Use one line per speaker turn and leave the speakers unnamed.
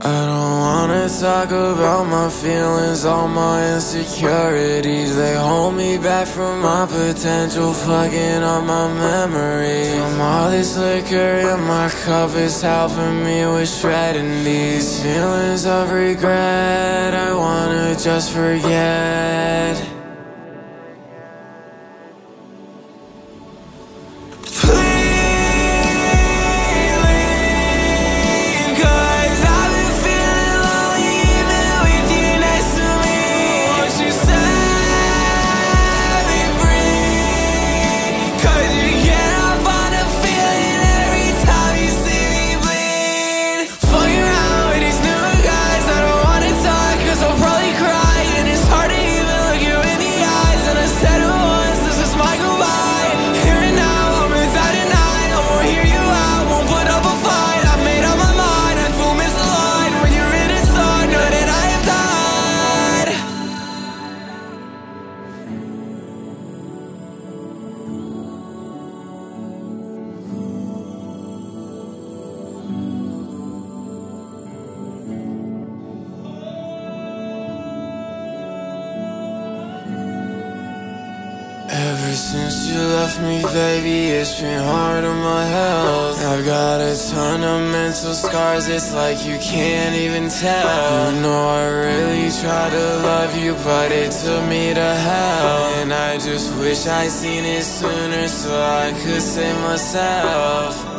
I don't wanna talk about my feelings, all my insecurities. They hold me back from my potential, fucking up my memories. From all this liquor in my cup is helping me with shredding these Feelings of regret, I wanna just forget Ever since you left me, baby, it's been hard on my health. I've got a ton of mental scars, it's like you can't even tell. You know I really tried to love you, but it took me to hell. And I just wish I'd seen it sooner so I could save myself